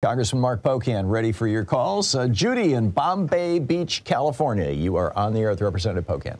Congressman Mark Pocan, ready for your calls. Uh, Judy in Bombay Beach, California. You are on the air with Representative Pocan.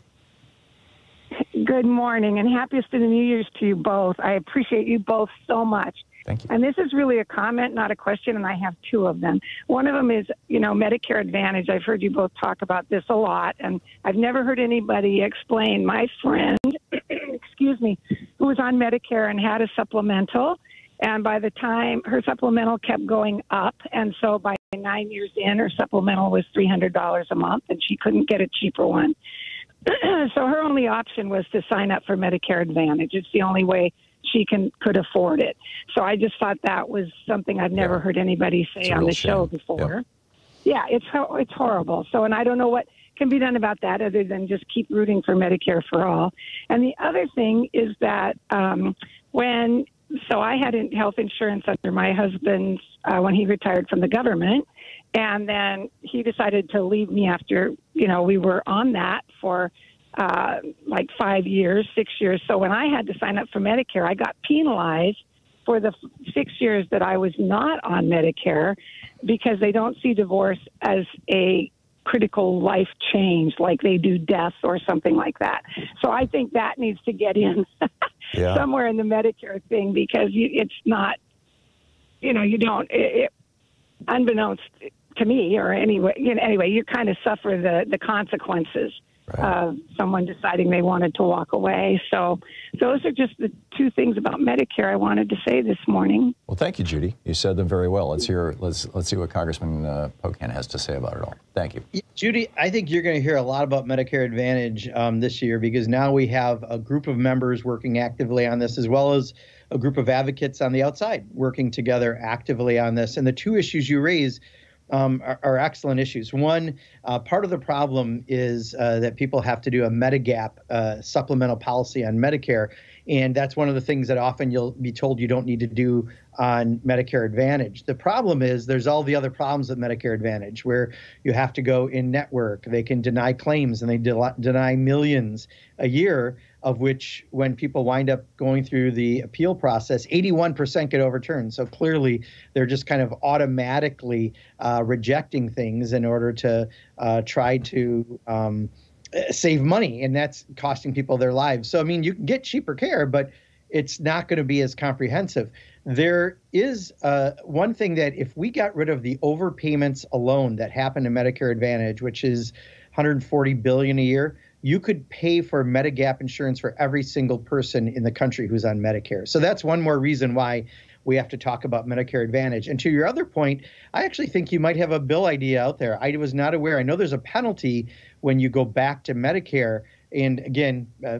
Good morning and happiest of the New Year's to you both. I appreciate you both so much. Thank you. And this is really a comment, not a question, and I have two of them. One of them is, you know, Medicare Advantage. I've heard you both talk about this a lot, and I've never heard anybody explain. My friend, excuse me, who was on Medicare and had a supplemental, and by the time her supplemental kept going up, and so by nine years in, her supplemental was $300 a month, and she couldn't get a cheaper one. so her only option was to sign up for Medicare Advantage. It's the only way she can could afford it. So I just thought that was something I've never Yeah. heard anybody say on the show before. Yeah, it's it's horrible. So, and I don't know what can be done about that other than just keep rooting for Medicare for all. And the other thing is that um, when so I had health insurance under my husband's uh, when he retired from the government, and then he decided to leave me after you know we were on that for uh, like five years, six years. So when I had to sign up for Medicare, I got penalized for the six years that I was not on Medicare because they don't see divorce as a critical life change like they do death or something like that. So I think that needs to get in Yeah. somewhere in the Medicare thing because you, it's not, you know, you don't, it, it, unbeknownst to me or anyway, you know, anyway, you kind of suffer the, the consequences Right. of someone deciding they wanted to walk away. So those are just the two things about Medicare I wanted to say this morning. Well, thank you, Judy. You said them very well. Let's hear. Let's let's see what Congressman uh, Pocan has to say about it all. Thank you. Judy, I think you're going to hear a lot about Medicare Advantage um, this year because now we have a group of members working actively on this, as well as a group of advocates on the outside working together actively on this. And the two issues you raise um, are, are excellent issues. One, uh, part of the problem is uh, that people have to do a Medigap uh, supplemental policy on Medicare. And that's one of the things that often you'll be told you don't need to do on Medicare Advantage. The problem is there's all the other problems with Medicare Advantage where you have to go in network. They can deny claims and they de- deny millions a year, of which, when people wind up going through the appeal process, 81% get overturned. So clearly, they're just kind of automatically uh, rejecting things in order to uh, try to. Um, save money and that's costing people their lives. So i mean you can get cheaper care but it's not going to be as comprehensive. There is uh, one thing that if we got rid of the overpayments alone that happen in medicare advantage which is 140 billion a year you could pay for medigap insurance for every single person in the country who's on medicare. So that's one more reason why we have to talk about Medicare Advantage. And to your other point, I actually think you might have a bill idea out there. I was not aware. I know there's a penalty when you go back to Medicare. And again, uh,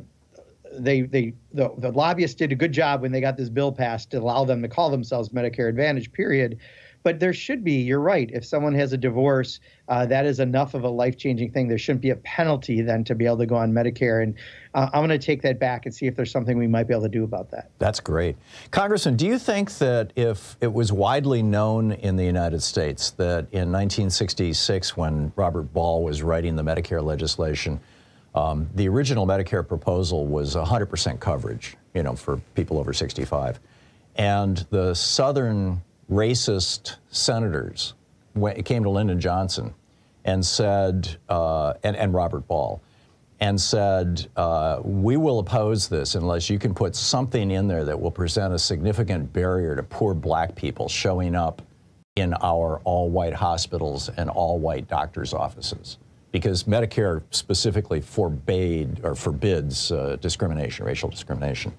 they they the, the lobbyists did a good job when they got this bill passed to allow them to call themselves Medicare Advantage. Period. But there should be. You're right. If someone has a divorce, uh, that is enough of a life changing thing. There shouldn't be a penalty then to be able to go on Medicare. And uh, I'm going to take that back and see if there's something we might be able to do about that. That's great. Congressman, do you think that if it was widely known in the United States that in 1966, when Robert Ball was writing the Medicare legislation, um, the original Medicare proposal was 100% coverage, you know, for people over 65. And the Southern racist senators when it came to Lyndon Johnson and said, uh, and, and Robert Ball, and said, uh, we will oppose this unless you can put something in there that will present a significant barrier to poor black people showing up in our all-white hospitals and all-white doctors' offices. Because Medicare specifically forbade or forbids uh, discrimination, racial discrimination,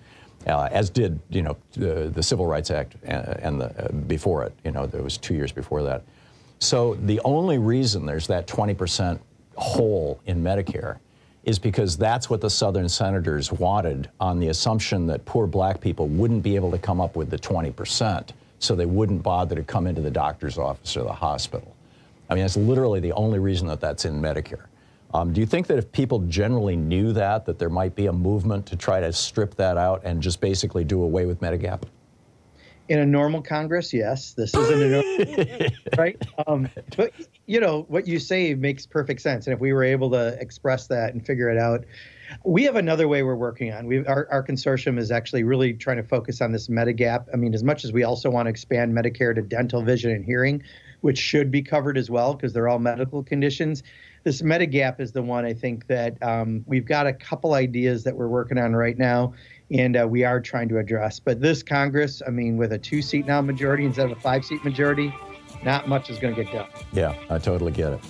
uh, as did you know the, Civil Rights Act and, and the, uh, before it. You know, there was two years before that. So the only reason there's that 20% hole in Medicare is because that's what the Southern senators wanted on the assumption that poor black people wouldn't be able to come up with the 20%, so they wouldn't bother to come into the doctor's office or the hospital. I mean, that's literally the only reason that that's in Medicare. Um, do you think that if people generally knew that, that there might be a movement to try to strip that out and just basically do away with Medigap? in a normal Congress, yes, this isn't a normal, right. Um, but you know what you say makes perfect sense, and if we were able to express that and figure it out, We have another way we're working on. We our, our consortium is actually really trying to focus on this Medigap. I mean, as much as we also want to expand Medicare to dental, vision, and hearing, which should be covered as well because they're all medical conditions. This Medigap is the one I think that um, we've got a couple ideas that we're working on right now, and uh, we are trying to address. But this Congress, I mean, with a two-seat now majority instead of a five-seat majority, not much is going to get done. Yeah, I totally get it.